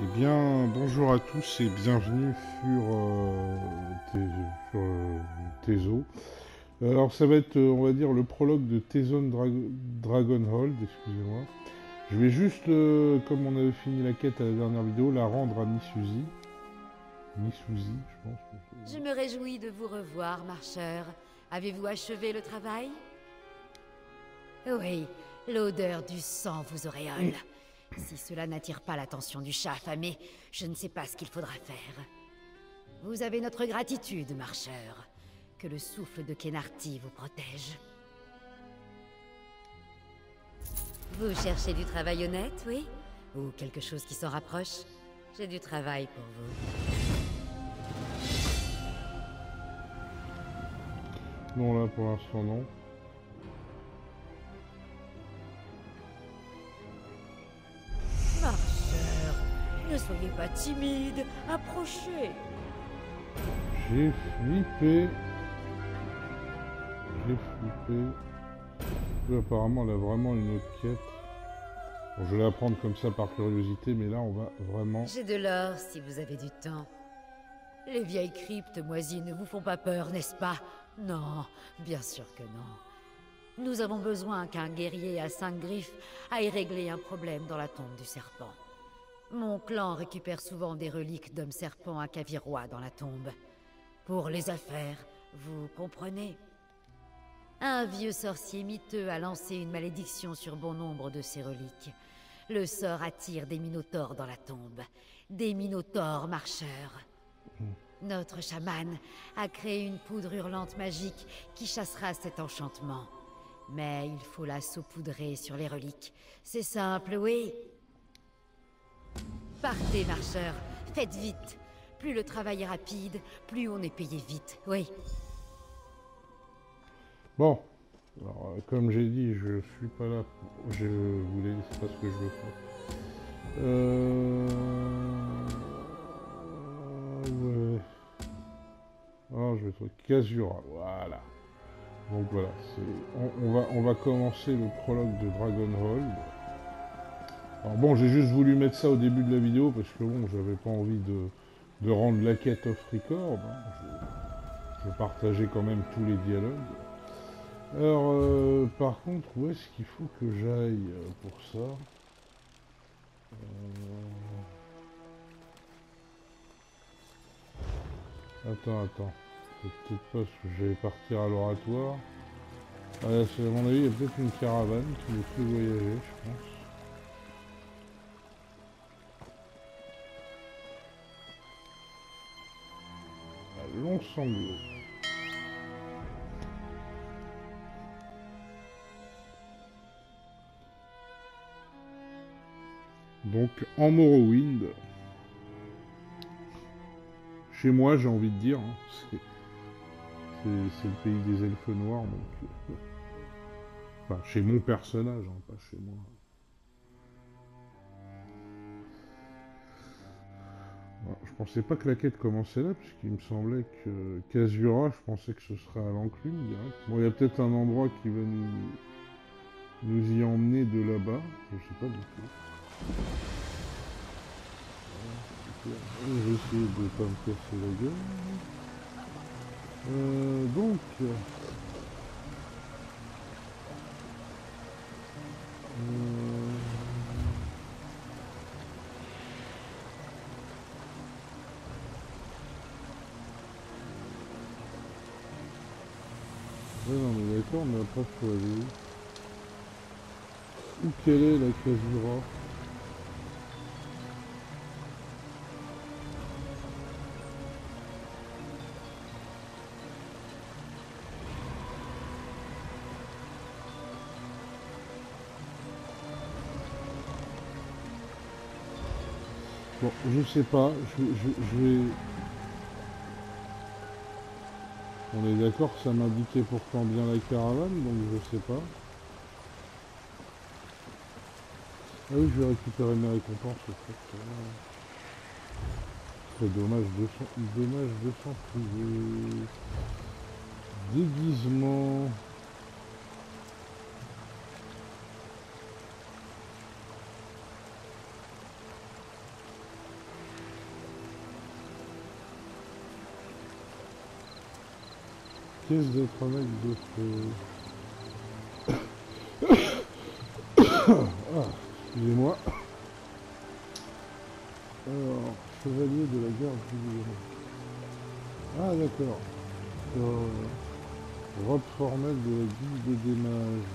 Eh bien, bonjour à tous et bienvenue sur, euh, euh. Alors, ça va être, on va dire, le prologue de Tezon Dra- Dragonhold, excusez-moi. Je vais juste, euh, comme on avait fini la quête à la dernière vidéo, la rendre à Misuzi. Misuzi, je pense. Je me réjouis de vous revoir, marcheur. Avez-vous achevé le travail? Oui, l'odeur du sang vous auréole. Si cela n'attire pas l'attention du chat affamé, je ne sais pas ce qu'il faudra faire. Vous avez notre gratitude, marcheur. Que le souffle de Kenarty vous protège. Vous cherchez du travail honnête, oui? Ou quelque chose qui s'en rapproche? J'ai du travail pour vous. Non, là, pour l'instant, non. Marcheur, ne soyez pas timide, approchez. J'ai flippé. J'ai flippé. Là, apparemment, elle a vraiment une autre quête. Bon, je vais la prendre comme ça par curiosité, mais là, on va vraiment... J'ai de l'or si vous avez du temps. Les vieilles cryptes moisies ne vous font pas peur, n'est-ce pas? Non, bien sûr que non. Nous avons besoin qu'un guerrier à cinq griffes aille régler un problème dans la tombe du serpent. Mon clan récupère souvent des reliques d'hommes serpents à Cavirois dans la tombe. Pour les affaires, vous comprenez Un vieux sorcier miteux a lancé une malédiction sur bon nombre de ces reliques. Le sort attire des minotaures dans la tombe. Des minotaures marcheurs. Notre chaman a créé une poudre hurlante magique qui chassera cet enchantement. Mais il faut la saupoudrer sur les reliques. C'est simple, oui. Partez, marcheurs. Faites vite. Plus le travail est rapide, plus on est payé vite, oui. Bon. Alors, euh, comme j'ai dit, je suis pas là pour... Je voulais... C'est pas ce que je veux faire. Euh... Ouais... Ah, je vais trouver Kazura, voilà. Donc voilà, on va, on va commencer le prologue de Dragonhold. Alors bon, j'ai juste voulu mettre ça au début de la vidéo parce que bon, j'avais pas envie de, de rendre la quête off record. hein. Je, je partageais quand même tous les dialogues. Alors, euh, par contre, où est-ce qu'il faut que j'aille euh, pour ça? Euh, Attends, attends. Peut-être pas parce que je vais partir à l'oratoire. Ah, à mon avis, il y a peut-être une caravane qui me fait voyager, je pense. Un long sanglot. Donc en Morrowind, chez moi j'ai envie de dire, hein, c'est le pays des elfes noirs, donc euh, enfin chez mon personnage, hein, pas chez moi. Je pensais pas que la quête commençait là, puisqu'il me semblait que Casura, je pensais que ce serait à l'enclume direct. Bon, il y a peut-être un endroit qui va nous, nous y emmener de là-bas, je sais pas du tout. Je de pas me casser la gueule. Euh, donc... euh, Ouais, non, mais d'accord, mais après, faut aller où Où quelle est la Casura je sais pas, je, je- vais... On est d'accord ça m'indiquait pourtant bien la caravane, donc je sais pas. Ah oui, je vais récupérer mes récompenses, en fait. C'est dommage de s'en... Dommage de s'en priver. Déguisement... D'être un mec de feu. ah, excusez-moi. Alors, chevalier de la garde du Ah d'accord. Euh, robe formelle de la guilde des mages.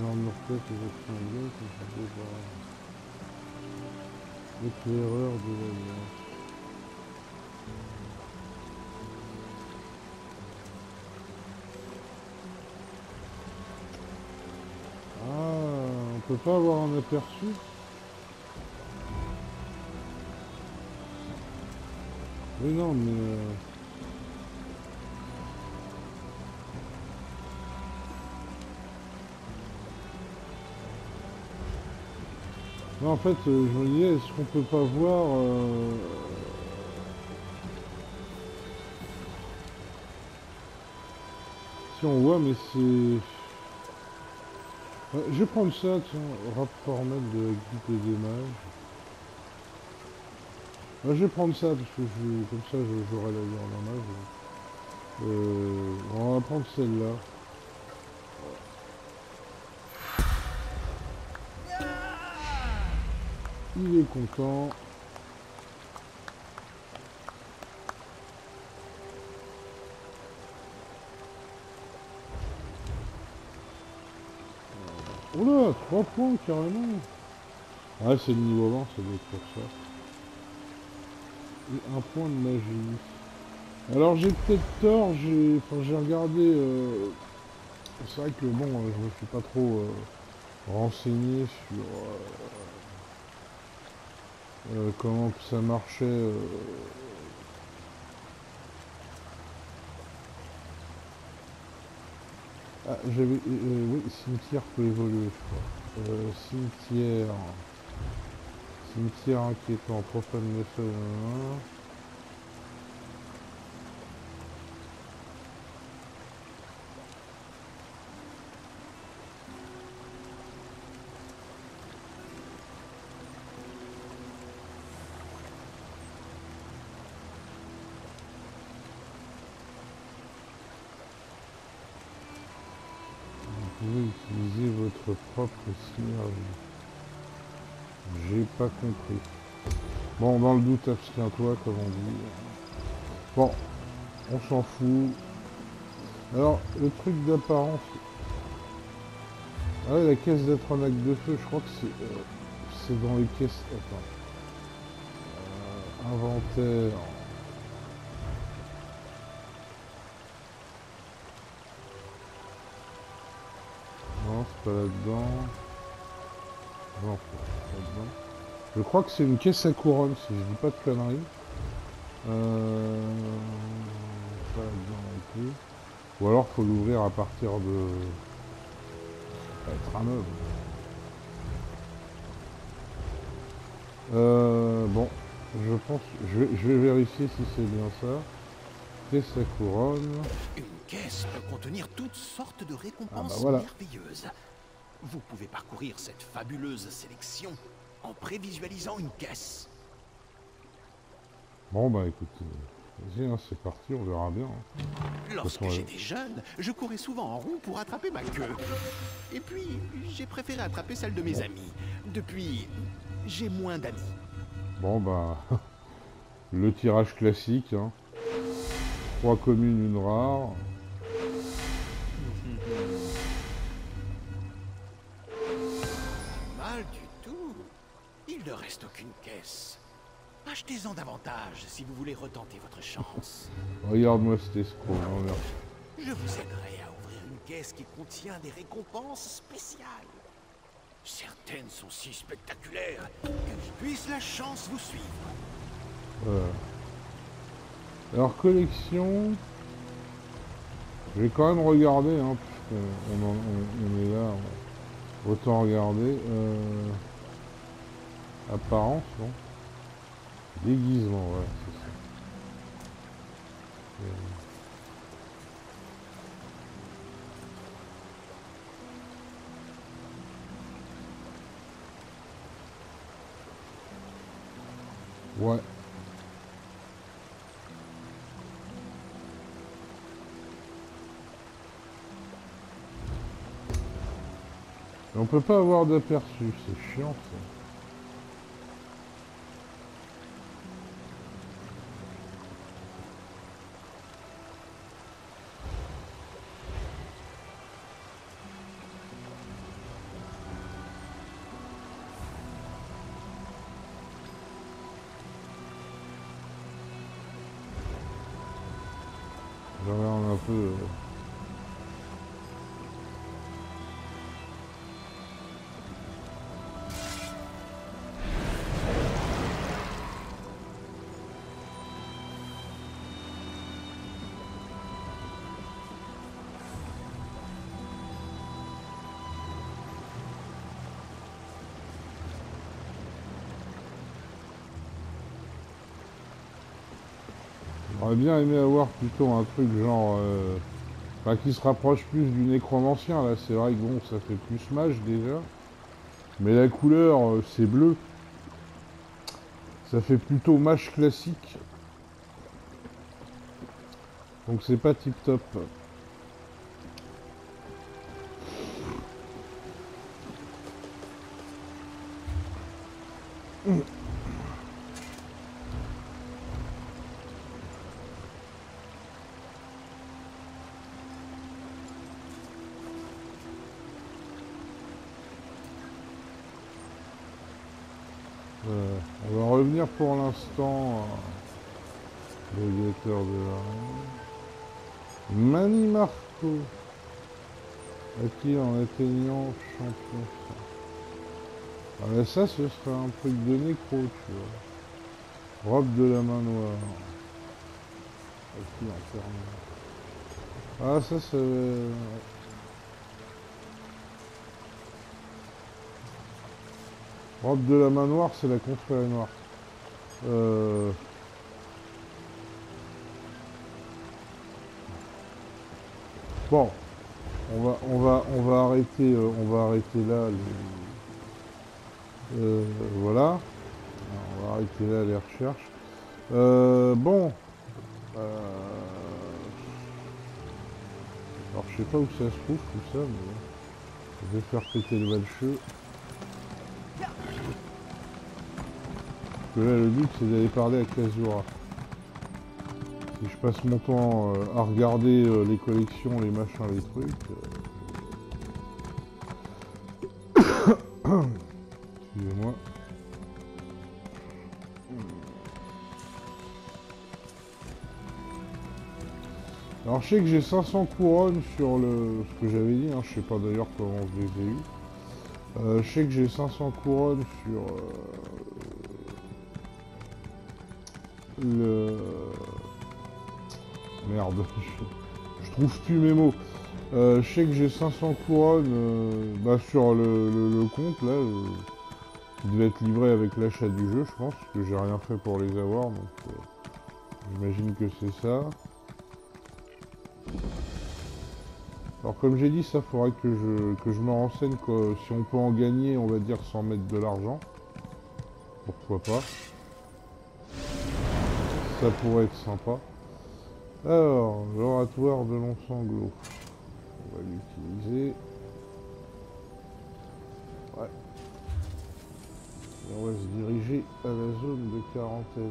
L'armure tête et votre sanglante, je vais voir. L'éclaireur de l'alliance. Ah, peut pas avoir un aperçu. Oui non mais... Euh... En fait, euh, je me disais, est-ce qu'on peut pas voir... Euh... Si on voit, mais c'est... je vais prendre ça, tiens, rap formel de guide des mages. je vais prendre ça, parce que je, comme ça, j'aurai la vie en mage. Euh, on va prendre celle-là. Il est content. Oula, 3 points carrément. Ouais, c'est le niveau 20, ça doit être pour ça. Et un point de magie. Alors j'ai peut-être tort, j'ai enfin, j'ai regardé... Euh... C'est vrai que bon, euh, je me suis pas trop euh, renseigné sur... Comment ça marchait. Ah, j'avais. Euh, oui, cimetière peut évoluer, je crois. Euh, cimetière. Cimetière inquiétant, profane méthode. propre synergie. J'ai pas compris. Bon, dans le doute, abstiens-toi, comme on dit. Bon, on s'en fout. Alors, le truc d'apparence... Ah la caisse d'Atronac de feu, je crois que c'est euh, c'est dans les caisses... Attends. Euh, inventaire... là-dedans. Je crois que c'est une caisse à couronne, si je dis pas de conneries. Euh... Pas là-dedans Ou alors faut l'ouvrir à partir de... Ça va être un meuble. Euh, bon, je pense, je vais, je vais vérifier si c'est bien ça. Caisse à couronne. Une caisse peut contenir toutes sortes de récompenses ah bah merveilleuses. Vous pouvez parcourir cette fabuleuse sélection en prévisualisant une caisse. Bon bah écoute, vas-y, hein, c'est parti, on verra bien. Hein. Lorsque j'étais jeune, je courais souvent en rond pour attraper ma queue. Et puis, j'ai préféré attraper celle de mes amis. Depuis, j'ai moins d'amis. Bon bah, le tirage classique. Hein. Trois communes, une rare. Achetez-en davantage si vous voulez retenter votre chance. Regarde-moi cet escroc, Je vous aiderai à ouvrir une caisse qui contient des récompenses spéciales. Certaines sont si spectaculaires que je puisse la chance vous suivre. Voilà. Alors, collection... Je vais quand même regarder, hein, puisqu'on on, on, est là. Autant regarder. Euh... Apparence, non Déguisement, ouais, c'est ça. Euh. Ouais. On peut pas avoir d'aperçu, c'est chiant ça. J'aurais bien aimé avoir plutôt un truc genre... euh, qui se rapproche plus du nécromancien, là. C'est vrai que bon, ça fait plus mage déjà. Mais la couleur, euh, c'est bleu. Ça fait plutôt mage classique. Donc c'est pas tip top. Pour l'instant à Gladiateur de la Mani Marco. Acquis en atteignant champion. Ah mais ça ce serait un truc de nécro tu vois. Robe de la main noire. Acquis en fermé. Ah ça c'est... Robe de la main noire, c'est la confrérie noire. Euh... Bon, on va, on va, on va arrêter, euh, on va arrêter là. les- euh, voilà, on va arrêter là les recherches. Euh, bon, alors je sais pas où ça se trouve tout ça, mais je vais faire péter le valcheux. Que là, le but, c'est d'aller parler à Kazura. Si je passe mon temps euh, à regarder euh, les collections, les machins, les trucs... euh, Excusez-moi. Alors je sais que j'ai 500 couronnes sur le... ce que j'avais dit, hein, je sais pas d'ailleurs comment je les ai eu. Euh, je sais que j'ai 500 couronnes sur le... Merde, je, trouve plus mes mots. Euh, je sais que j'ai 500 couronnes euh, bah, sur le, compte là, euh, qui devait être livré avec l'achat du jeu, je pense, que j'ai rien fait pour les avoir, donc j'imagine que c'est ça. Alors comme j'ai dit, ça faudrait que je, que je me renseigne si on peut en gagner, on va dire sans mettre de l'argent. Pourquoi pas. Ça pourrait être sympa. Alors, l'oratoire de long sanglot. On va l'utiliser. Ouais. Et on va se diriger à la zone de quarantaine.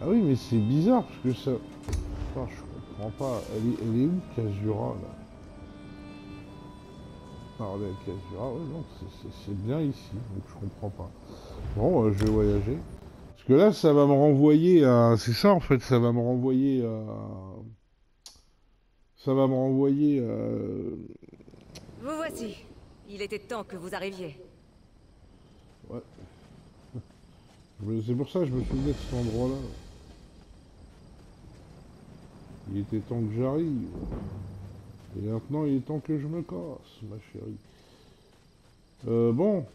Ah oui, mais c'est bizarre parce que ça... Je comprends pas. Elle est, elle est où, Kazura, là? Parler à ouais, non, c'est bien ici, donc je comprends pas. Bon, euh, je vais voyager. Parce que là, ça va me renvoyer à... C'est ça, en fait, ça va me renvoyer à... Ça va me renvoyer à... Vous voici. Il était temps que vous arriviez. Me- C'est pour ça que je me souvenais de cet endroit-là. Il était temps que j'arrive. Et maintenant, il est temps que je me casse, ma chérie. Euh, bon.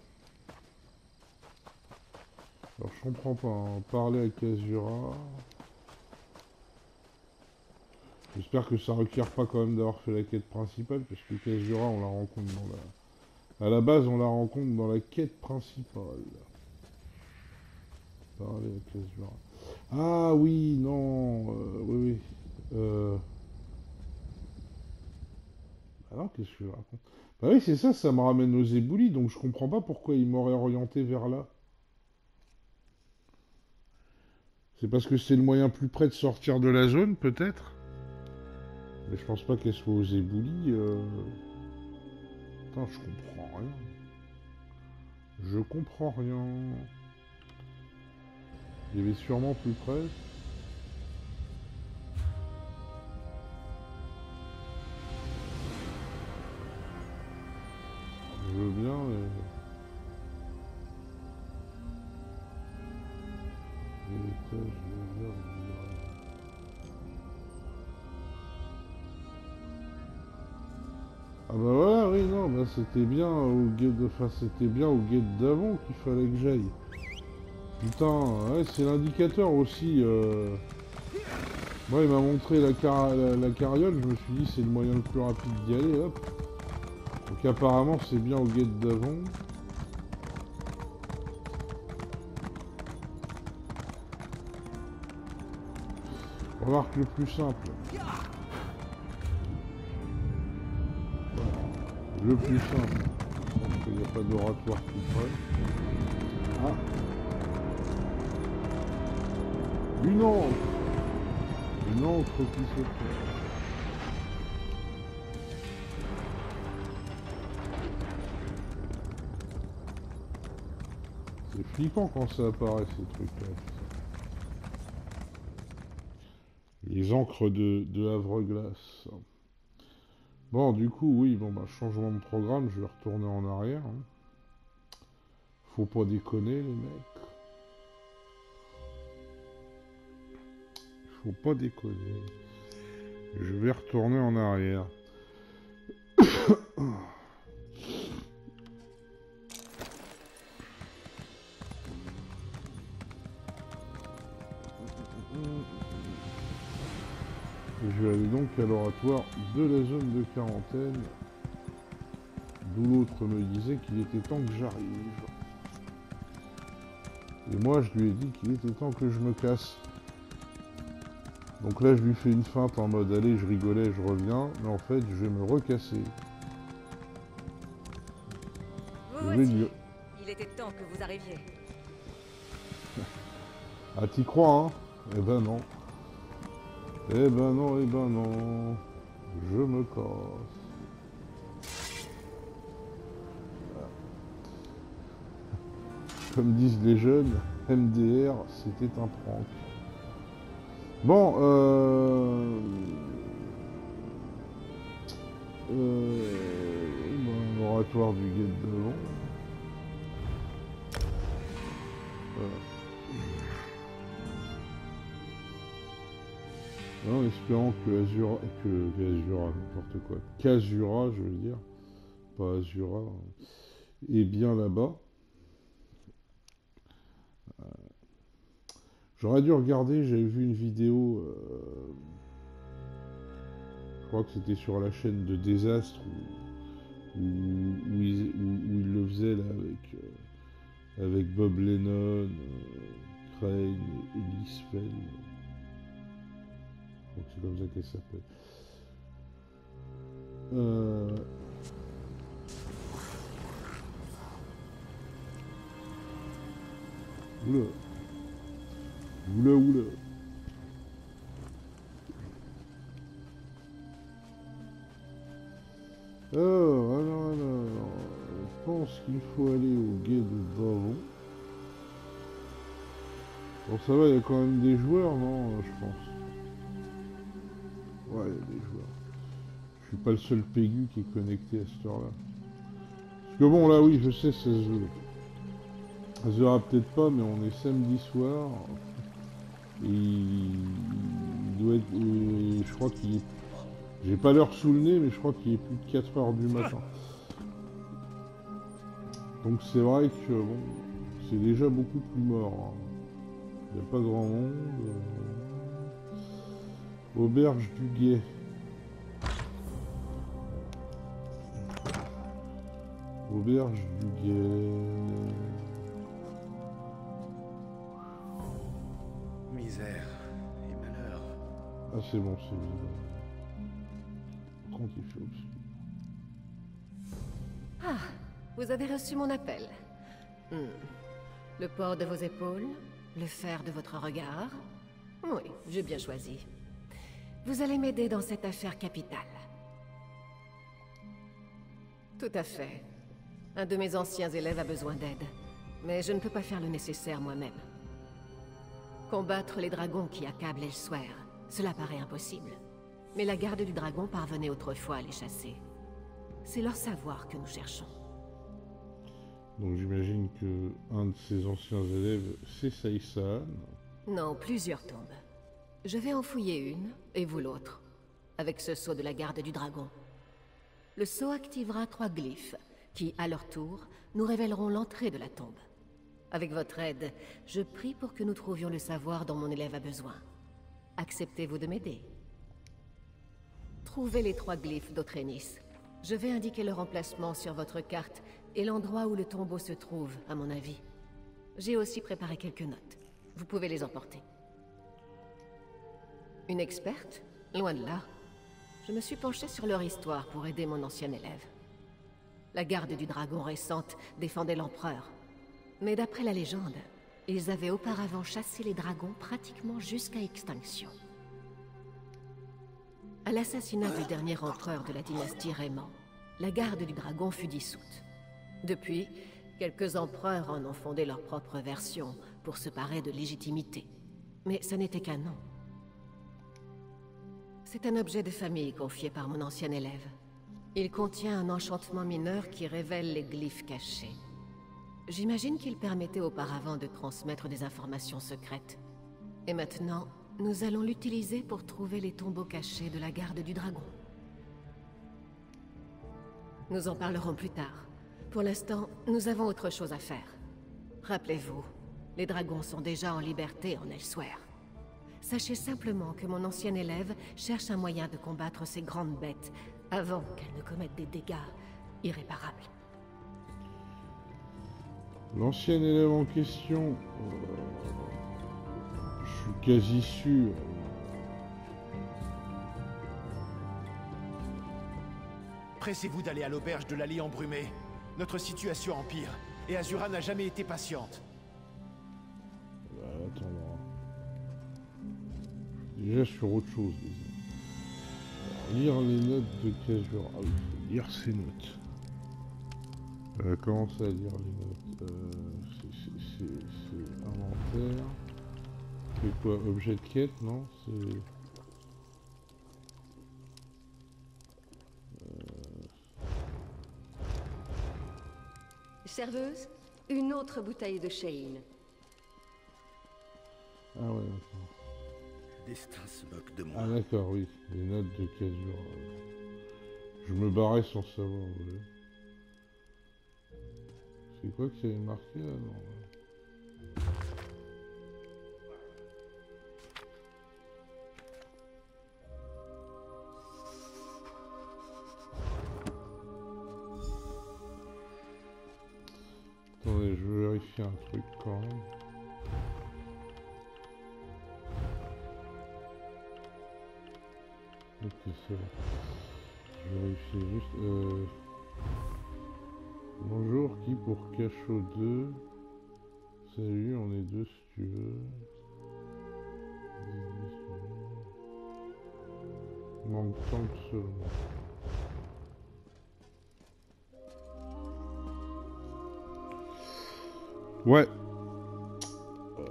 Alors, je comprends pas. hein. Parler à Kazura. J'espère que ça requiert pas quand même d'avoir fait la quête principale, parce que Kazura, on la rencontre dans la... À la base, on la rencontre dans la quête principale. Parler à Kazura. Ah oui, non, euh, oui, oui. Euh... Ah non, qu'est-ce que je raconte? Bah oui, c'est ça, ça me ramène aux éboulis, donc je comprends pas pourquoi il m'aurait orienté vers là. C'est parce que c'est le moyen plus près de sortir de la zone, peut-être? Mais je pense pas qu'elle soit aux éboulis. Euh... Putain, je comprends rien. Je comprends rien. Il y sûrement plus près. Je veux bien, mais... Ah bah voilà, oui, non, bah c'était bien au guet de... Enfin, c'était bien au guet d'avant qu'il fallait que j'aille. Putain, ouais, c'est l'indicateur aussi. Euh... Moi, il m'a montré la, car... la, carriole, je me suis dit c'est le moyen le plus rapide d'y aller, hop. Donc apparemment c'est bien au guet d'avant. Le plus simple. Le plus simple. Parce qu'il n'y a pas d'oratoire plus près. Ah Une encre Une encre qui se fait. C'est flippant quand ça apparaît ces trucs-là. Les encres de, Havre-Glace. Bon, du coup, oui, bon, bah, changement de programme, je vais retourner en arrière. hein. Faut pas déconner, les mecs. Faut pas déconner. Je vais retourner en arrière. à l'oratoire de la zone de quarantaine. D'où l'autre me disait qu'il était temps que j'arrive. Et moi, je lui ai dit qu'il était temps que je me casse. Donc là, je lui fais une feinte en mode allez, je rigolais, je reviens. Mais en fait, je vais me recasser. Vous Je vais voici. lui- Il était temps que vous arriviez. Ah, t'y crois, hein? Eh ben non. Eh ben non, eh ben non. Je me casse. Comme disent les jeunes, MDR, c'était un prank. Bon, euh... Euh... L'oratoire du guet de devant. Espérant que Azura, que, n'importe quoi, qu'Azura, je veux dire, pas Azura, est bien là-bas. Euh, J'aurais dû regarder, j'avais vu une vidéo, euh, je crois que c'était sur la chaîne de Désastre, où, où, il, le faisait là avec, euh, avec Bob Lennon, Crane et Ellis. Que c'est comme ça qu'elle s'appelle. Euh... Oula. Oula, oula. Alors, alors, alors, je pense qu'il faut aller au guet de Davon. Bon, ça va, il y a quand même des joueurs, non, je pense. Ouais, il y a des joueurs. Je suis pas le seul Pégu qui est connecté à cette heure-là. Parce que bon, là, oui, je sais, ça se. Ça se verra peut-être pas, mais on est samedi soir. Et il doit être... et je crois qu'il est... J'ai pas l'heure sous le nez, mais je crois qu'il est plus de 4 heures du matin. Donc c'est vrai que, bon, c'est déjà beaucoup plus mort. hein. Il n'y a pas grand monde. euh. Auberge du Guet. Auberge du Guet. Misère et malheur. Ah c'est bon, c'est fait obscur. Ah, vous avez reçu mon appel. Hmm. Le port de vos épaules, le fer de votre regard. Oui, j'ai bien choisi. Vous allez m'aider dans cette affaire capitale. Tout à fait. Un de mes anciens élèves a besoin d'aide. Mais je ne peux pas faire le nécessaire moi-même. Combattre les dragons qui accablent Elsewhere, cela paraît impossible. Mais la garde du dragon parvenait autrefois à les chasser. C'est leur savoir que nous cherchons. Donc j'imagine que un de ses anciens élèves, c'est Saïsan. Non, plusieurs tombes. Je vais en fouiller une, et vous l'autre, avec ce sceau de la garde du dragon. Le sceau activera trois glyphes, qui, à leur tour, nous révéleront l'entrée de la tombe. Avec votre aide, je prie pour que nous trouvions le savoir dont mon élève a besoin. Acceptez-vous de m'aider? Trouvez les trois glyphes d'Otrenis. Je vais indiquer leur emplacement sur votre carte et l'endroit où le tombeau se trouve, à mon avis. J'ai aussi préparé quelques notes. Vous pouvez les emporter. Une experte? Loin de là. Je me suis penchée sur leur histoire pour aider mon ancien élève. La garde du dragon récente défendait l'empereur. Mais d'après la légende, ils avaient auparavant chassé les dragons pratiquement jusqu'à extinction. À l'assassinat du dernier empereur de la dynastie Rayman, la garde du dragon fut dissoute. Depuis, quelques empereurs en ont fondé leur propre version pour se parer de légitimité. Mais ça n'était qu'un nom. C'est un objet de famille confié par mon ancien élève. Il contient un enchantement mineur qui révèle les glyphes cachés. J'imagine qu'il permettait auparavant de transmettre des informations secrètes. Et maintenant, nous allons l'utiliser pour trouver les tombeaux cachés de la garde du dragon. Nous en parlerons plus tard. Pour l'instant, nous avons autre chose à faire. Rappelez-vous, les dragons sont déjà en liberté en Elsewhere. Sachez simplement que mon ancien élève cherche un moyen de combattre ces grandes bêtes avant qu'elles ne commettent des dégâts irréparables. L'ancien élève en question, euh, je suis quasi sûr. Pressez-vous d'aller à l'auberge de l'Allié embrumée. Notre situation empire, et Azura n'a jamais été patiente. Déjà sur autre chose, lire les notes de Casual. Lire ces notes. Euh, commencer à lire les notes. Euh, c'est- inventaire. C'est quoi Objet de quête, non C'est. Serveuse, une autre bouteille de Shane. Ah ouais, d'accord. Destin se moque de moi. Ah d'accord, oui. Les notes de Casual. Je me barrais sans savoir, voyez. C'est quoi qui avait marqué là non ouais. Attendez, je vais vérifier un truc quand même. Ok, c'est bon. Je vérifie juste. Euh... Bonjour, qui pour Cachot 2 Salut, on est deux si tu veux. Manque tant que seulement. Ouais. Euh...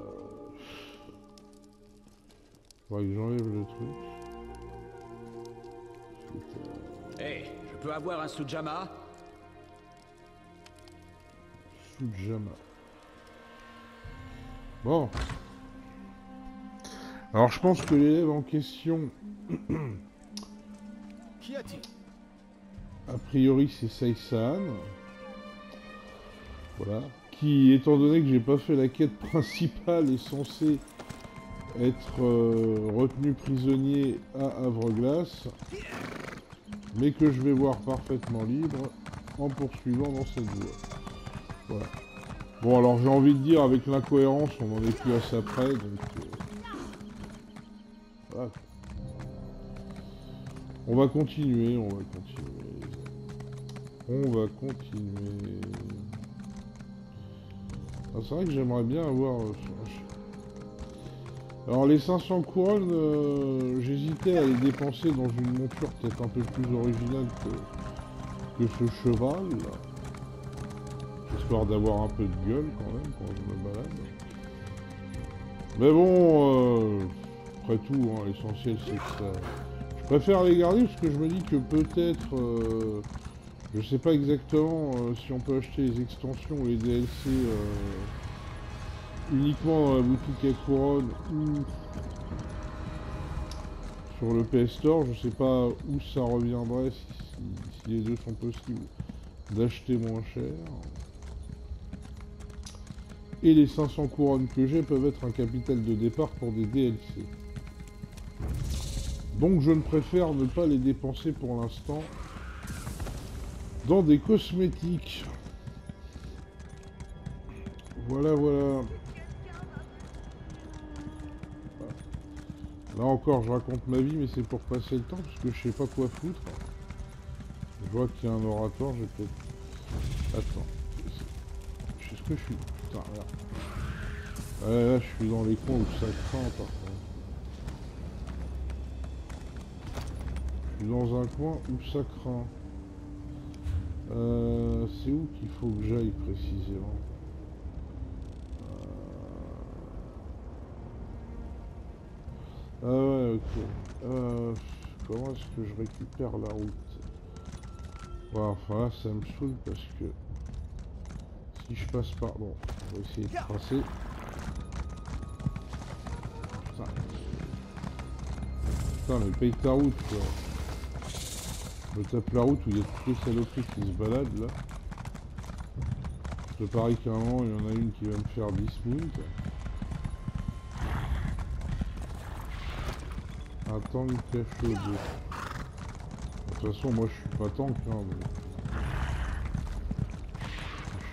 Faudrait que j'enlève le truc. Hé, je peux avoir un Sujama? Sujama. Bon. Alors je pense que l'élève en question, Qu'y a-t-il? A priori c'est Saisan. Voilà. Qui, étant donné que j'ai pas fait la quête principale, est censé être euh, retenu prisonnier à Havre-Glace. Mais que je vais voir parfaitement libre en poursuivant dans cette voie. Voilà. Bon, alors j'ai envie de dire, avec l'incohérence, on n'en est plus à près, donc... euh. On va continuer, on va continuer. On va continuer. Ah, c'est vrai que j'aimerais bien avoir... Alors les 500 couronnes, euh, j'hésitais à les dépenser dans une monture peut-être un peu plus originale que, ce cheval. Histoire d'avoir un peu de gueule quand même quand je me balade. Mais bon, euh, après tout, hein, l'essentiel c'est que ça... Je préfère les garder parce que je me dis que peut-être... euh, je sais pas exactement euh, si on peut acheter les extensions ou les DLC uniquement dans la boutique à couronne ou sur le PS Store. Je sais pas où ça reviendrait si, si- si les deux sont possibles d'acheter moins cher. Et les 500 couronnes que j'ai peuvent être un capital de départ pour des DLC. Donc je ne préfère ne pas les dépenser pour l'instant dans des cosmétiques. Voilà, voilà. Là encore, je raconte ma vie, mais c'est pour passer le temps, parce que je sais pas quoi foutre. Je vois qu'il y a un oratoire, j'ai peut-être... Attends. Je sais ce que je suis. Putain, là. Ouais, là, je suis dans les coins où ça craint, par contre. Je suis dans un coin où ça craint. Euh, c'est où qu'il faut que j'aille précisément? Ah ouais, ok. Euh, comment est-ce que je récupère la route? Ouais, enfin là, ça me saoule parce que si je passe par... Bon, on va essayer de tracer. Putain. Mais paye ta route, quoi. Je me tape la route où il y a toutes les saloperies qui se baladent, là. Je parie qu'à un moment, il y en a une qui va me faire 10 minutes. Un tank De toute façon, moi, je suis pas tank.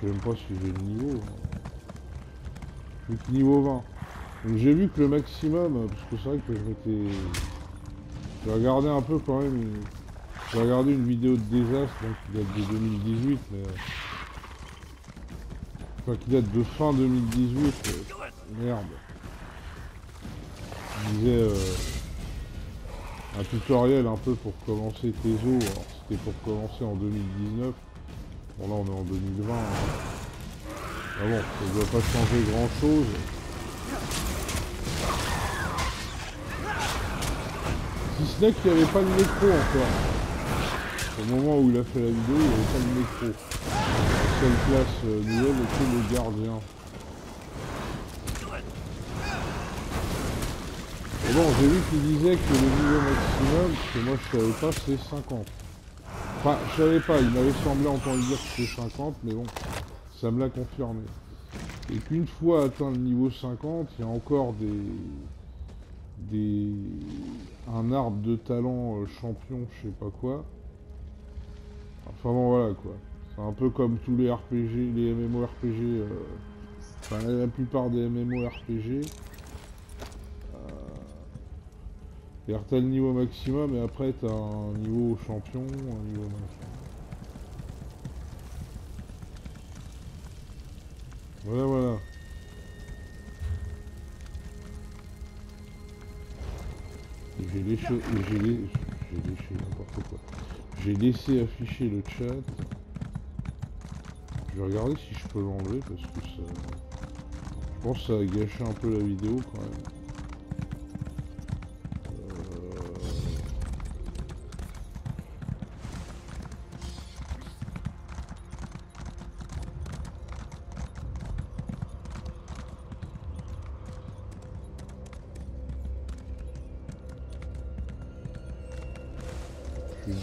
Je sais même pas si j'ai le niveau. hein. Je niveau 20. Donc j'ai vu que le maximum, parce que c'est vrai que je m'étais... J'ai regardé un peu quand même... J'ai regardé une vidéo de désastre, qui date de 2018, mais... Enfin, qui date de fin 2018, euh, merde. Il disait... euh, un tutoriel un peu pour commencer Tezo, alors c'était pour commencer en 2019. Bon là on est en 2020. hein. Ah bon, ça doit pas changer grand chose. Si ce n'est qu'il n'y avait pas de métro encore. Au moment où il a fait la vidéo, il n'y avait pas de métro. La seule place euh, nouvelle était le gardien. Et bon, j'ai vu qu'il disait que le niveau maximum, que moi je savais pas, c'est 50. Enfin, je savais pas, il m'avait semblé entendre dire que c'était 50, mais bon, ça me l'a confirmé. Et qu'une fois atteint le niveau 50, il y a encore des... des... un arbre de talent euh, champion, je sais pas quoi. Enfin bon, voilà quoi. C'est un peu comme tous les RPG, les MMORPG, euh, enfin la plupart des MMORPG. C'est-à-dire t'as le niveau maximum et après t'as un niveau champion, un niveau machin. Voilà voilà. J'ai j'ai n'importe quoi. J'ai laissé afficher le chat. Je vais regarder si je peux l'enlever parce que ça... Je pense que ça a gâché un peu la vidéo quand même.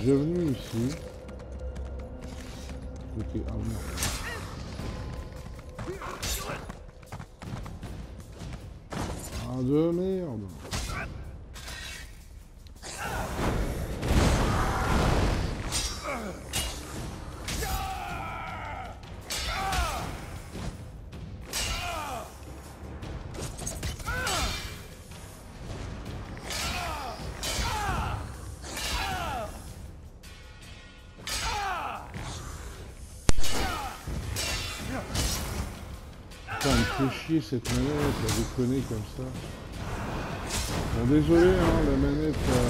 Déjà venu ici. Ok, ah non. Ah de merde. Fait chier cette manette, elle déconner comme ça. Bon, désolé, hein, la manette a,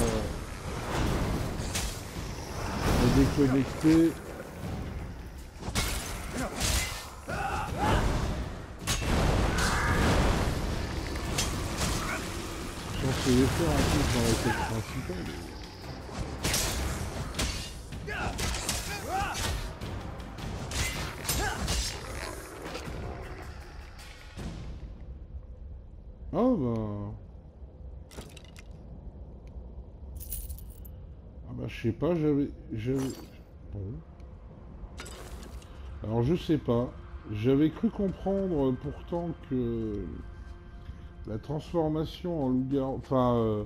a déconnecté. Je suis censé les faire en plus dans la quête principale. Je sais pas, j'avais... Alors je sais pas. J'avais cru comprendre pourtant que la transformation en loup-garou... Enfin... Euh...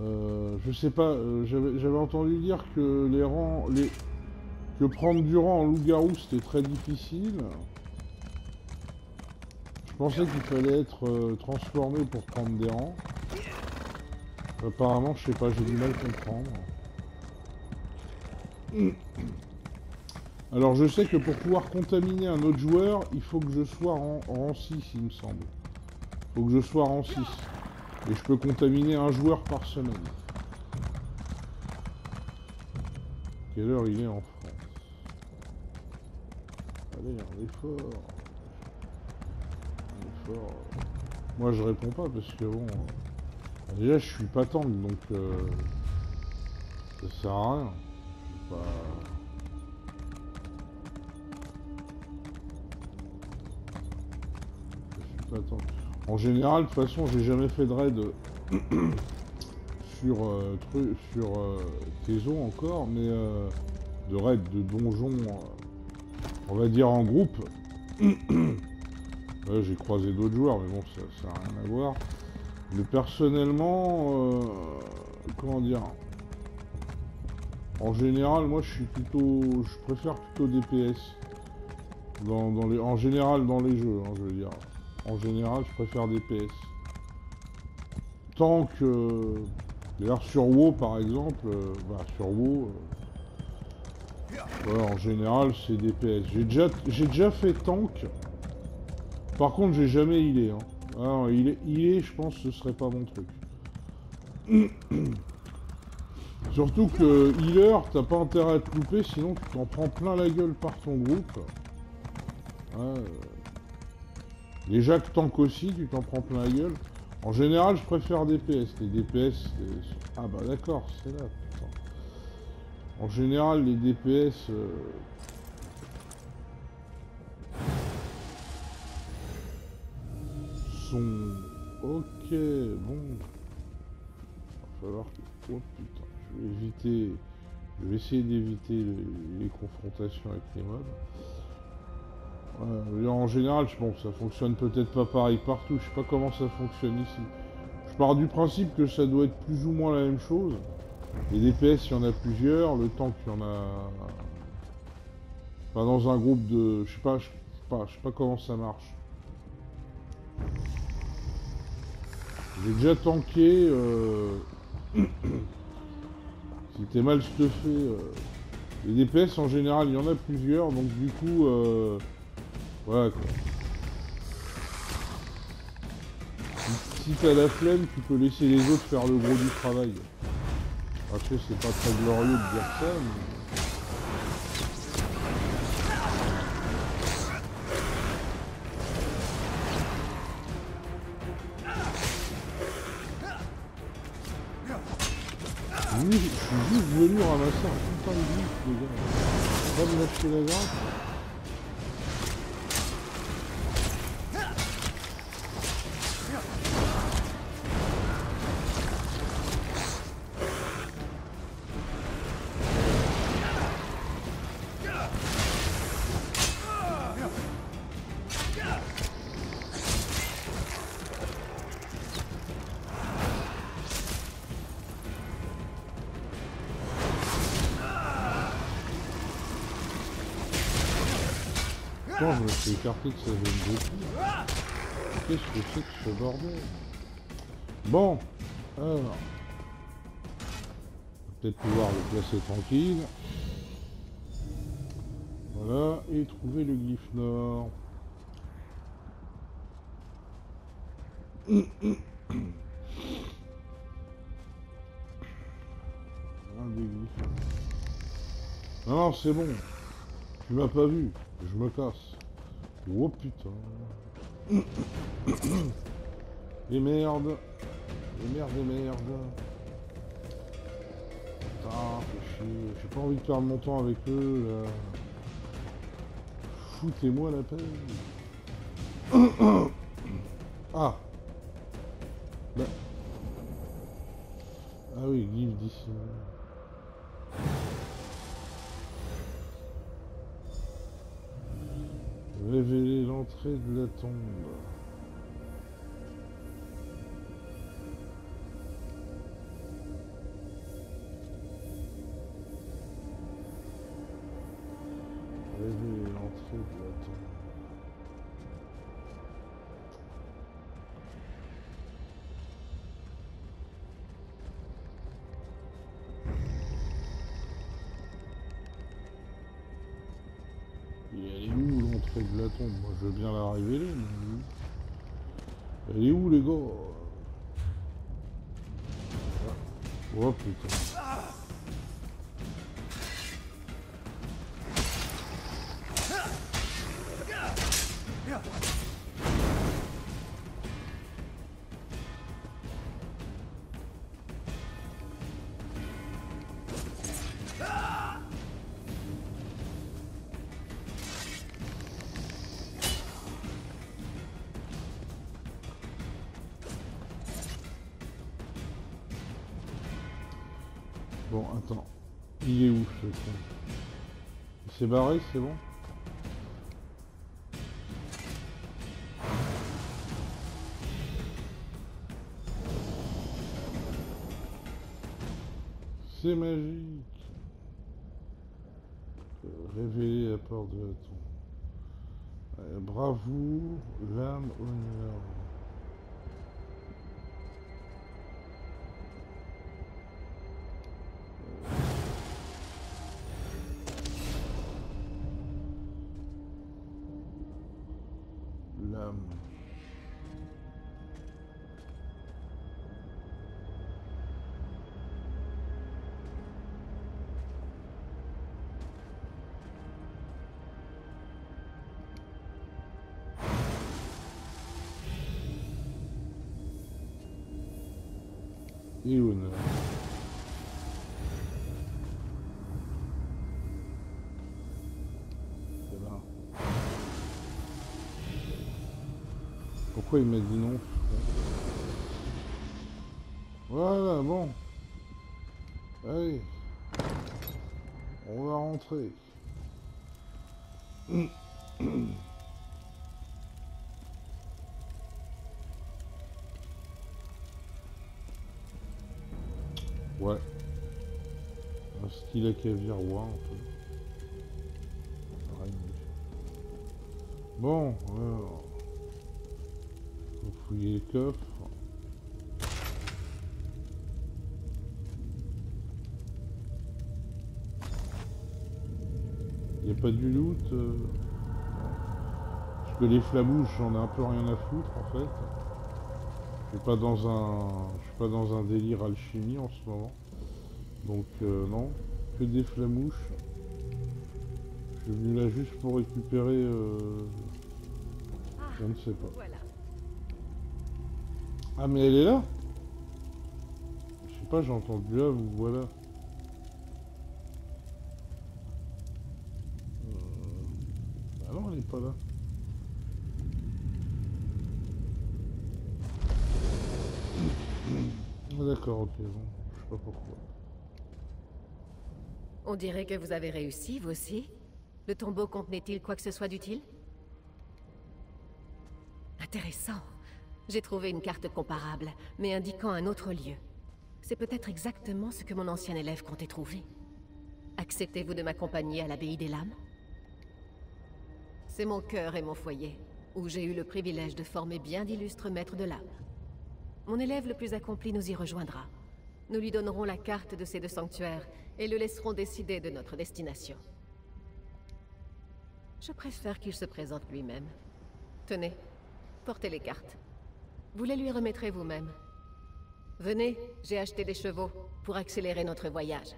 euh, je sais pas, euh, j'avais entendu dire que les rangs... Les... Que prendre du rang en loup-garou c'était très difficile. Je pensais qu'il fallait être euh, transformé pour prendre des rangs. Apparemment, je sais pas, j'ai du mal à comprendre. Alors je sais que pour pouvoir contaminer un autre joueur, il faut que je sois en rang 6, il me semble. Il faut que je sois rang 6. Et je peux contaminer un joueur par semaine. Quelle heure il est en France? Allez, un effort. Un effort. Moi je réponds pas parce que bon... euh, Déjà je suis pas tank donc... euh, Ça sert à rien. Je suis. En général, de toute façon, j'ai jamais fait de raid sur, euh, tru- sur euh, Tezo encore, mais euh, de raid de donjon, euh, on va dire en groupe. J'ai croisé d'autres joueurs, mais bon, ça n'a rien à voir. Mais personnellement, euh, comment dire En général, moi, je suis plutôt, je préfère plutôt DPS. Dans, en général, dans les jeux, hein, je veux dire. En général, je préfère DPS. Tant que... D'ailleurs, sur WoW, par exemple, euh, bah, sur WoW... euh, en général, c'est DPS. J'ai déjà, j'ai déjà fait tank. Par contre, j'ai jamais healé. Hein. Ah non, healer, healer, je pense que ce serait pas mon truc. Surtout que healer, t'as pas intérêt à te louper, sinon tu t'en prends plein la gueule par ton groupe. Ouais, euh, Déjà que tank aussi, tu t'en prends plein la gueule. En général, je préfère DPS. Les DPS, ah bah d'accord, c'est là. En général, les DPS. euh, ok bon. Va falloir que oh je vais éviter je vais essayer d'éviter les, confrontations avec les mobs. Ouais, en général je- bon ça fonctionne peut-être pas pareil partout je sais pas comment ça fonctionne ici. Je pars du principe que ça doit être plus ou moins la même chose. Les DPS il y en a plusieurs le tank il y en a pas dans un groupe de je sais pas je sais pas je sais pas comment ça marche J'ai déjà tanké. Euh... t'es mal stuffé. Euh... Les DPS en général, il y en a plusieurs, donc du coup. Euh... Voilà quoi. Si t'as la flemme, tu peux laisser les autres faire le gros du travail. Après, c'est pas très glorieux de dire ça, mais. Venu ramasser un putain de glyphe, les gars. Pas me. Qu'est-ce que c'est que ce bordel? Bon, alors. Peut-être pouvoir le placer tranquille. Voilà, et trouver le glyphe nord. Non, non, c'est bon. Tu m'as pas vu. Je me casse. Oh putain. Et merde. Et merde, et merde. Putain. J'ai pas envie de perdre mon temps avec eux. Foutez-moi la peine. ah. Bah. Ah oui, livre d'ici. Révéler l'entrée de la tombe. Je veux bien la révéler, mais... Elle est où les gars? Oh putain. Barré, c'est bon C'est magique Révéler la porte de la tombe. Euh, bravoure, l'âme, honneur. Pourquoi il m'a dit non? Voilà, bon. Allez. On va rentrer. Un style à caviar roi un peu. Bon, alors. Fouiller les coffres. Y a pas du loot euh, Parce que les flamouches, j'en ai un peu rien à foutre en fait. Je suis pas dans un, je suis pas dans un délire alchimie en ce moment. Donc euh, non, des flamouches. Je suis venu là juste pour récupérer. euh, Je ne sais pas. Voilà. Ah mais elle est là? Je sais pas, j'ai entendu là, vous voilà. Euh, Ah non, elle est pas là. D'accord, ok, bon, je sais pas pourquoi. On dirait que vous avez réussi, vous aussi Le tombeau contenait-il quoi que ce soit d'utile? Intéressant. J'ai trouvé une carte comparable, mais indiquant un autre lieu. C'est peut-être exactement ce que mon ancien élève comptait trouver. Acceptez-vous de m'accompagner à l'abbaye des lames? C'est mon cœur et mon foyer, où j'ai eu le privilège de former bien d'illustres maîtres de l'âme. Mon élève le plus accompli nous y rejoindra. Nous lui donnerons la carte de ces deux sanctuaires et le laisserons décider de notre destination. Je préfère qu'il se présente lui-même. Tenez, portez les cartes. Vous les lui remettrez vous-même. Venez, j'ai acheté des chevaux pour accélérer notre voyage.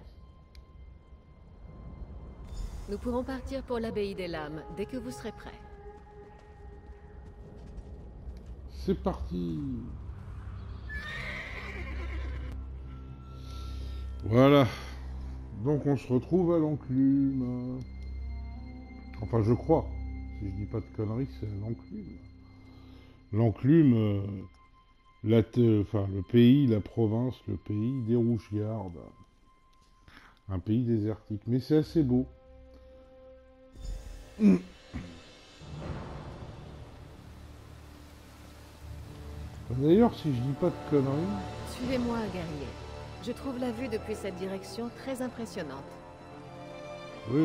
Nous pourrons partir pour l'abbaye des lames dès que vous serez prêts. C'est parti Voilà. Donc on se retrouve à l'enclume. Enfin je crois. Si je dis pas de conneries, c'est l'enclume. L'enclume, euh, le pays, la province, le pays des Rouges-Gardes. Un pays désertique. Mais c'est assez beau. D'ailleurs, si je dis pas de conneries, Suivez-moi, guerrier. Je trouve la vue depuis cette direction très impressionnante. oui,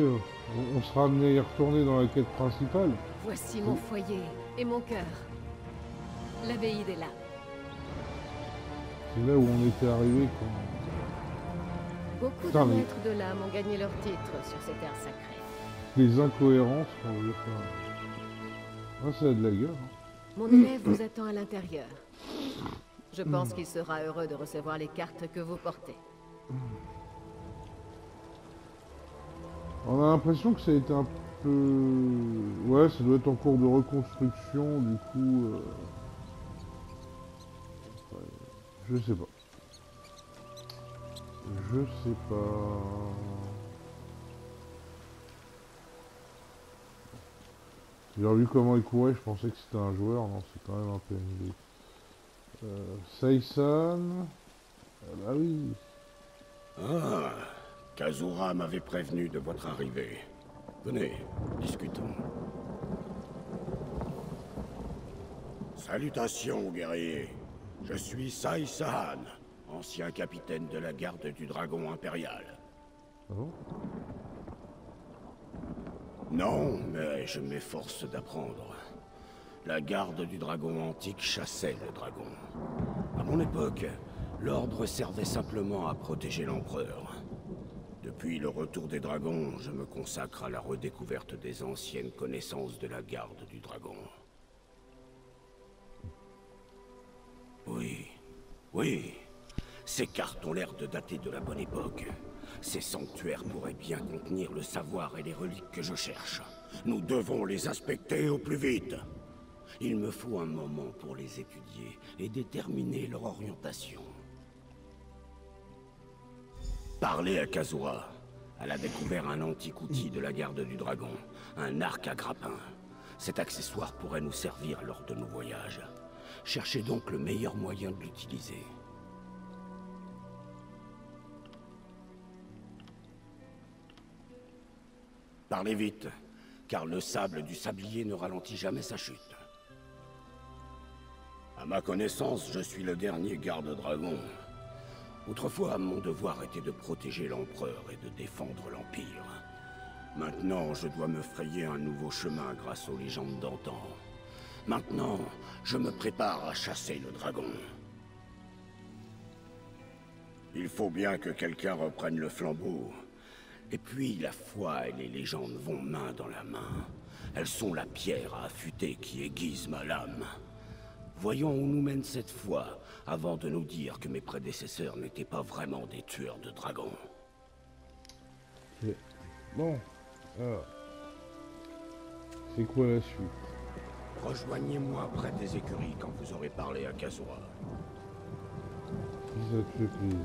on- sera amené à y retourner dans la quête principale. Voici mon foyer et mon cœur. L'abbaye des lames. C'est là où on était arrivé quand Beaucoup Putain, de mais- maîtres de l'âme ont gagné leur titre sur ces terres sacrées. les incohérences, on veut faire. Ah, ça a de la gueule. hein. Mon élève vous attend à l'intérieur. Je pense qu'il sera heureux de recevoir les cartes que vous portez. On a l'impression que ça a été un peu. Ouais, ça doit être en cours de reconstruction, du coup. euh, ouais, Je sais pas. Je sais pas. J'ai vu comment il courait, je pensais que c'était un joueur, non, c'est quand même un PNJ. Euh, Saisan. Ah bah oui. Ah, Kazura m'avait prévenu de votre arrivée. Venez, discutons. Salutations, guerriers. Je suis Sai Sahan, ancien capitaine de la garde du dragon impérial. Ah bon? Non, mais je m'efforce d'apprendre. La garde du dragon antique chassait le dragon. À mon époque, l'ordre servait simplement à protéger l'empereur. Depuis le retour des dragons, je me consacre à la redécouverte des anciennes connaissances de la garde du dragon. Oui, oui. Ces cartes ont l'air de dater de la bonne époque. Ces sanctuaires pourraient bien contenir le savoir et les reliques que je cherche. Nous devons les inspecter au plus vite. Il me faut un moment pour les étudier et déterminer leur orientation. Parlez à Kazura. Elle a découvert un antique outil de la garde du dragon, un arc à grappin. Cet accessoire pourrait nous servir lors de nos voyages. Cherchez donc le meilleur moyen de l'utiliser. Parlez vite, car le sable du sablier ne ralentit jamais sa chute. À ma connaissance, je suis le dernier garde-dragon. Autrefois, mon devoir était de protéger l'empereur et de défendre l'Empire. Maintenant, je dois me frayer un nouveau chemin grâce aux légendes d'antan. Maintenant, je me prépare à chasser le dragon. Il faut bien que quelqu'un reprenne le flambeau. Et puis, la foi et les légendes vont main dans la main. Elles sont la pierre à affûter qui aiguise ma lame. Voyons où nous mène cette foi, avant de nous dire que mes prédécesseurs n'étaient pas vraiment des tueurs de dragons. Bon, alors. C'est quoi la suite? Rejoignez-moi près des écuries quand vous aurez parlé à Kazura. Si ça te fait plaisir.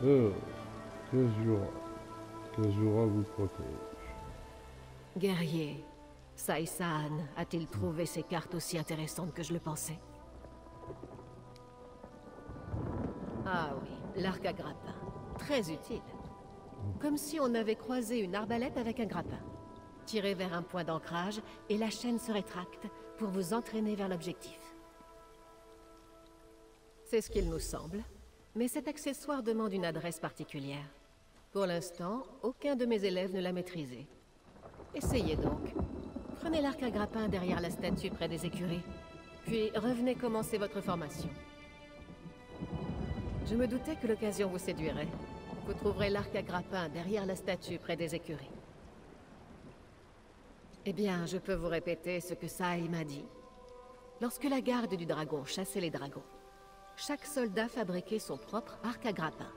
Alors, Kazura. Kazura vous protège. Guerrier, Saïsan a-t-il trouvé ces cartes aussi intéressantes que je le pensais? Ah oui, l'arc à grappin. Très utile. Comme si on avait croisé une arbalète avec un grappin. Tirez vers un point d'ancrage et la chaîne se rétracte pour vous entraîner vers l'objectif. C'est ce qu'il nous semble. Mais cet accessoire demande une adresse particulière. Pour l'instant, aucun de mes élèves ne l'a maîtrisé. Essayez donc. Prenez l'arc à grappin derrière la statue près des écuries. Puis revenez commencer votre formation. Je me doutais que l'occasion vous séduirait. Vous trouverez l'arc à grappin derrière la statue près des écuries. Eh bien, je peux vous répéter ce que Saï m'a dit. Lorsque la garde du dragon chassait les dragons, chaque soldat fabriquait son propre arc à grappin.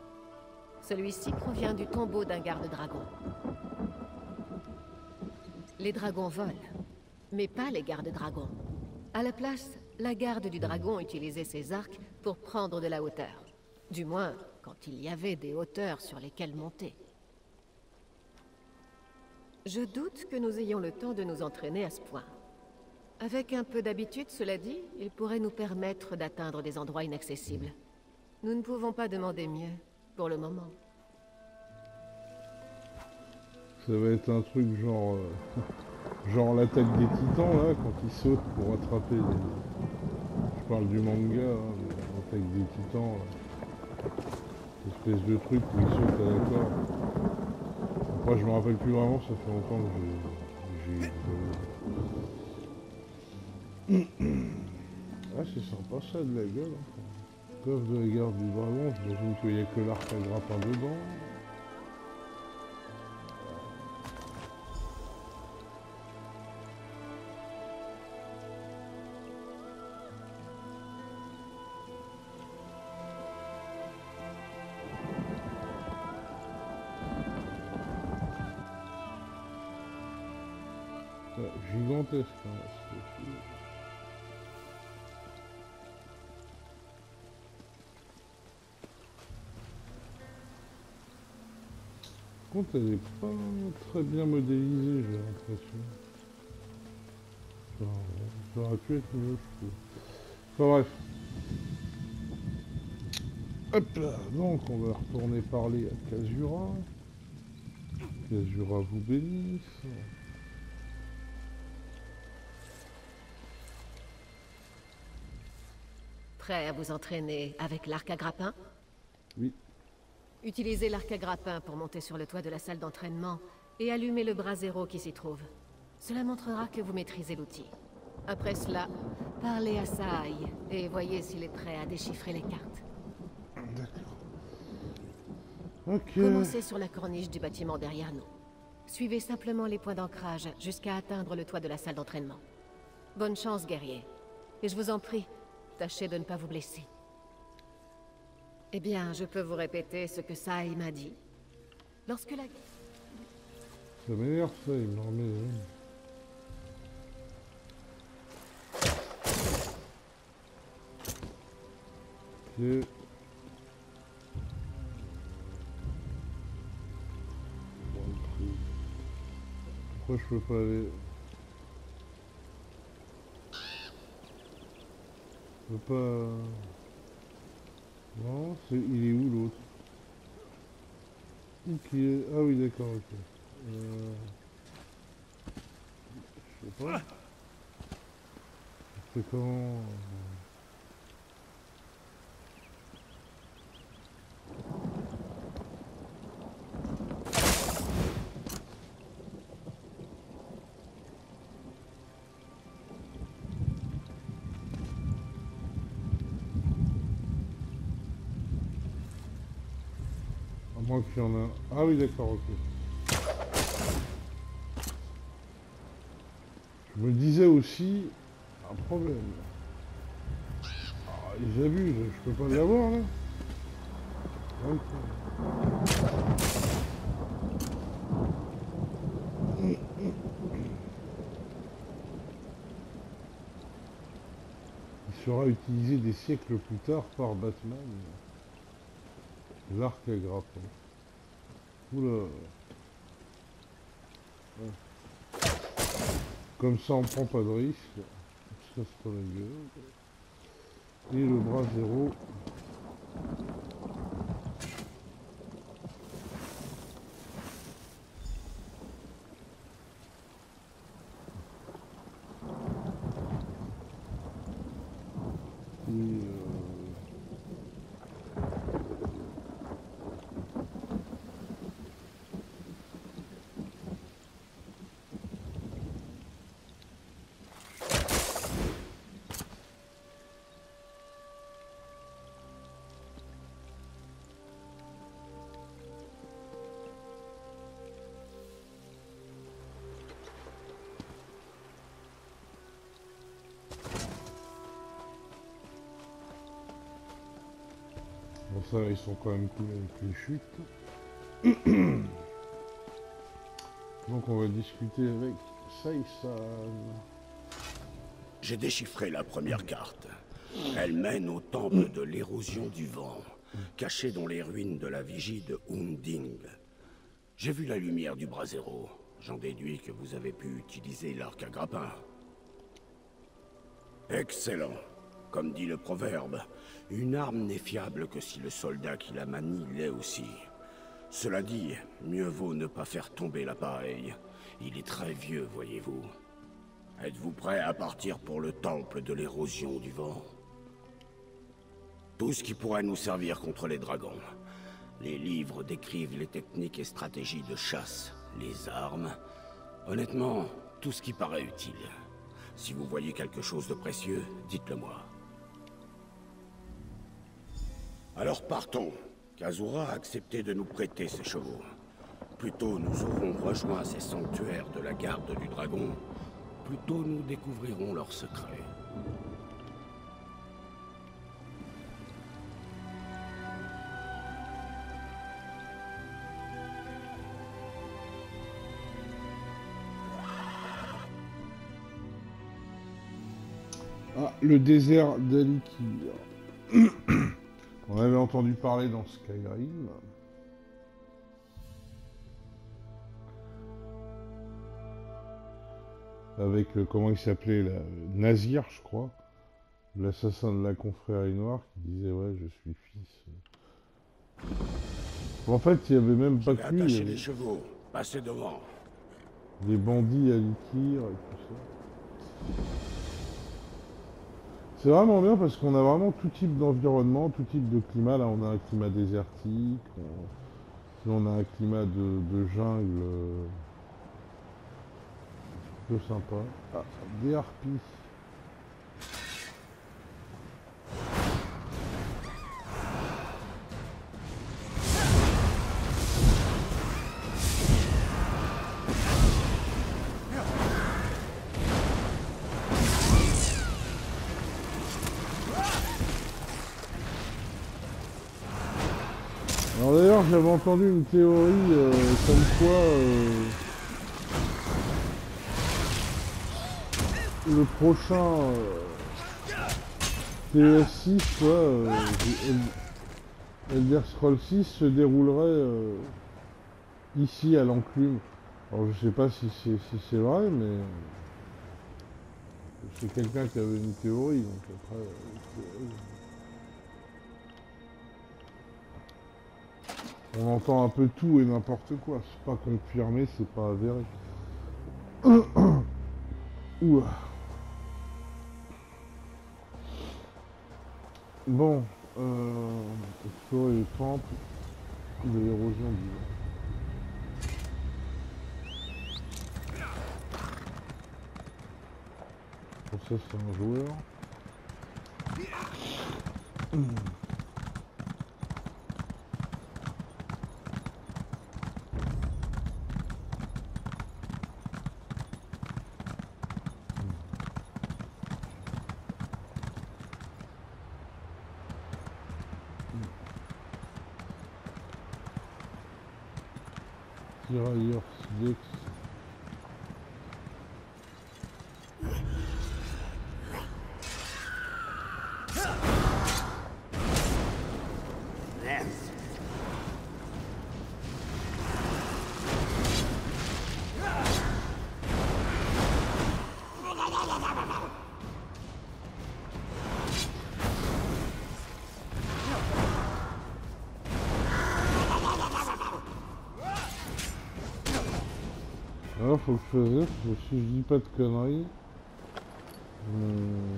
Celui-ci provient du tombeau d'un garde-dragon. Les dragons volent, mais pas les gardes-dragons. À la place, la garde du dragon utilisait ses arcs pour prendre de la hauteur. Du moins, quand il y avait des hauteurs sur lesquelles monter. Je doute que nous ayons le temps de nous entraîner à ce point. Avec un peu d'habitude, cela dit, il pourrait nous permettre d'atteindre des endroits inaccessibles. Nous ne pouvons pas demander mieux, pour le moment. Ça va être un truc genre... genre l'attaque des titans, là, quand ils sautent pour attraper. Je parle du manga, hein, l'attaque des titans, espèce de truc où ils sautent à la corde. Après, je me rappelle plus vraiment, ça fait longtemps que j'ai... Ah, c'est sympa ça, de la gueule. Hein. Coffre de la garde du dragon, j'imagine qu'il n'y a que l'arc à grappin dedans. Contre, elle est pas très bien modélisée, j'ai l'impression. Ça, ça aurait pu être mieux, je trouve. Enfin bref. Hop là, donc on va retourner parler à Kazura. Kazura vous bénisse. Prêt à vous entraîner avec l'arc à grappin? Oui. Utilisez l'arc à grappin pour monter sur le toit de la salle d'entraînement et allumer le bras zéro qui s'y trouve. Cela montrera que vous maîtrisez l'outil. Après cela, parlez à Saai et voyez s'il est prêt à déchiffrer les cartes. D'accord. Ok. Commencez sur la corniche du bâtiment derrière nous. Suivez simplement les points d'ancrage jusqu'à atteindre le toit de la salle d'entraînement. Bonne chance, guerrier. Et je vous en prie, tâchez de ne pas vous blesser. Eh bien, je peux vous répéter ce que Saï m'a dit. Lorsque la... Ça m'énerve ça, il m'en remet. hein. Pourquoi je peux pas aller? Je peux pas... Non, il est où l'autre? Ok, ah oui d'accord, ok. Euh... Je sais pas. C'est comment en. Ah oui d'accord, ok. Je me disais aussi un problème. Ah, ils abusent, je peux pas l'avoir là. Il sera utilisé des siècles plus tard par Batman. L'arc à grappin. Oula. Comme ça, on prend pas de risque. Ça se prend la gueule. Et le bras zéro. Ils sont quand même cool avec les chutes. Donc on va discuter avec Saïsan. J'ai déchiffré la première carte. Elle mène au temple de l'érosion du vent, caché dans les ruines de la vigie de Unding. J'ai vu la lumière du brasero. J'en déduis que vous avez pu utiliser l'arc à grappin. Excellent. Comme dit le proverbe, une arme n'est fiable que si le soldat qui la manie l'est aussi. Cela dit, mieux vaut ne pas faire tomber l'appareil. Il est très vieux, voyez-vous. Êtes-vous prêt à partir pour le temple de l'érosion du vent? Tout ce qui pourrait nous servir contre les dragons. Les livres décrivent les techniques et stratégies de chasse, les armes. Honnêtement, tout ce qui paraît utile. Si vous voyez quelque chose de précieux, dites-le moi. Alors partons. Kazura a accepté de nous prêter ses chevaux. Plus tôt nous aurons rejoint ces sanctuaires de la garde du dragon, plus tôt nous découvrirons leurs secrets. Ah, le désert d'Alikir. On avait entendu parler dans Skyrim. Avec, euh, comment il s'appelait, là, Nazir, je crois. L'assassin de la confrérie noire qui disait, ouais, je suis fils. En fait, il n'y avait même pas que lui. les chevaux, passez devant. des bandits à Likir et tout ça. C'est vraiment bien parce qu'on a vraiment tout type d'environnement, tout type de climat. Là, on a un climat désertique, on, on a un climat de, de jungle euh, peu sympa. Ah, des harpies. Entendu une théorie euh, comme quoi euh, le prochain euh, TS6, quoi, euh, El- Elder Scrolls 6 se déroulerait ici à l'enclume. Alors je sais pas si c'est si c'est vrai, mais c'est quelqu'un qui avait une théorie, donc après. On entend un peu tout et n'importe quoi. C'est pas confirmé, c'est pas avéré. Oula. Bon, euh, explorer le temple de l'érosion du. Pour ça, c'est un joueur. Rayos Faut que je si je dis pas de conneries. euh,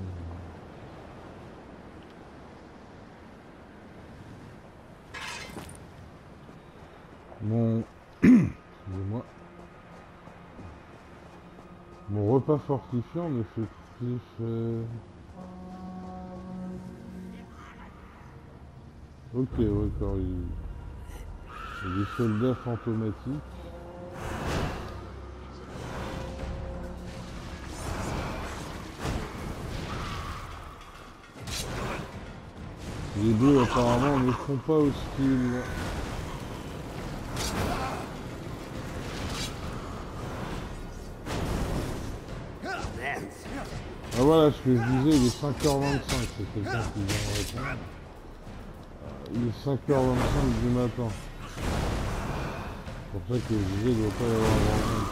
Mon. Excusez-moi. Mon repas fortifiant ne fait plus. Ok, ouais, d'accord. Il... soldats fantomatiques. Les deux apparemment ne sont pas hostiles. Ah voilà ce que je disais, il est 5h25, c'est quelqu'un qui vient répondre. Euh, Il est 5h25 du matin. C'est pour ça que je disais, il ne doit pas y avoir grand monde.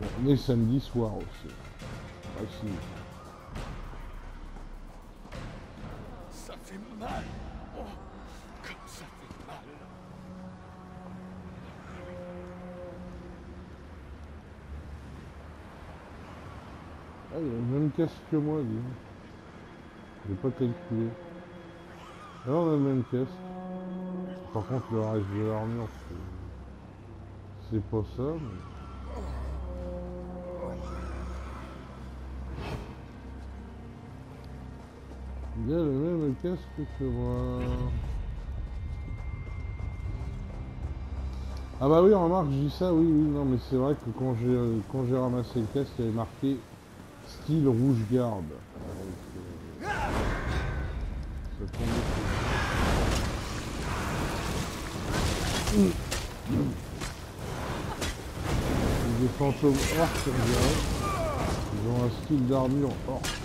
Bon, on est samedi soir aussi. Ah que moi. J'ai pas calculé. Alors, on a le même casque. Par contre, le reste de l'armure, c'est... Pas ça. Il a le même casque que moi. Ah bah oui, remarque, je dis ça, oui, oui, non, mais c'est vrai que quand j'ai ramassé le casque, il y avait marqué style rouge garde. Donc, euh, ça tombait. Des fantômes orques. Ils ont un style d'armure orque.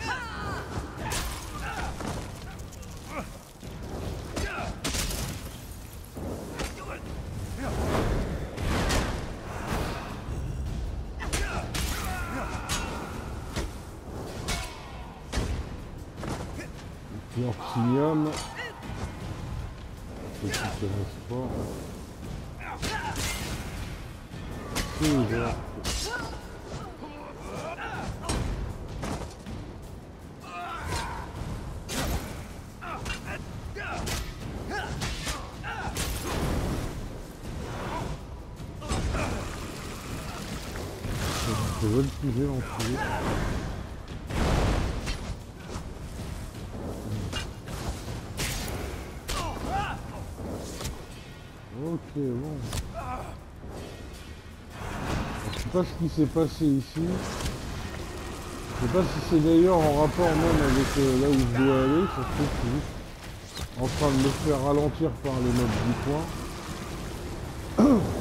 S'est passé ici. Je sais pas si c'est d'ailleurs en rapport même avec euh, là où je dois aller. Ça juste en train de me faire ralentir par les mobs du coin.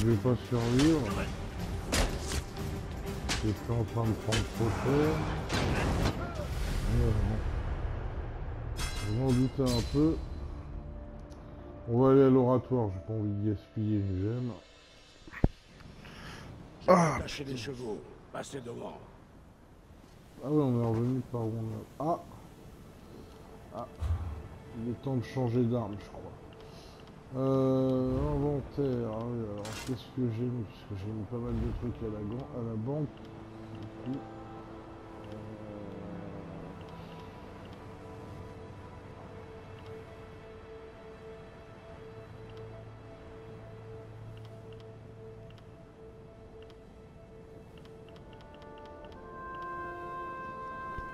je vais pas survivre. Je suis en train de prendre trop cher. Euh, bon. Je m'en doutais un peu. On va aller à l'oratoire, j'ai pas envie de gaspiller une gemme. Ah, Lâchez les chevaux. Passez devant. ah ouais, on est revenu par où on a... Ah Ah Il est temps de changer d'arme, je crois. Euh, inventaire, oui, alors qu'est-ce que j'ai mis? Parce que j'ai mis pas mal de trucs à la, à la banque. Euh,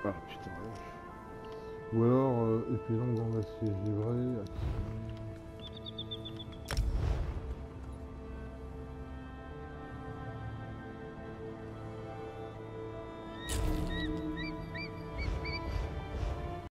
Ah putain, vache. Ou alors, euh, épée longue en acier action.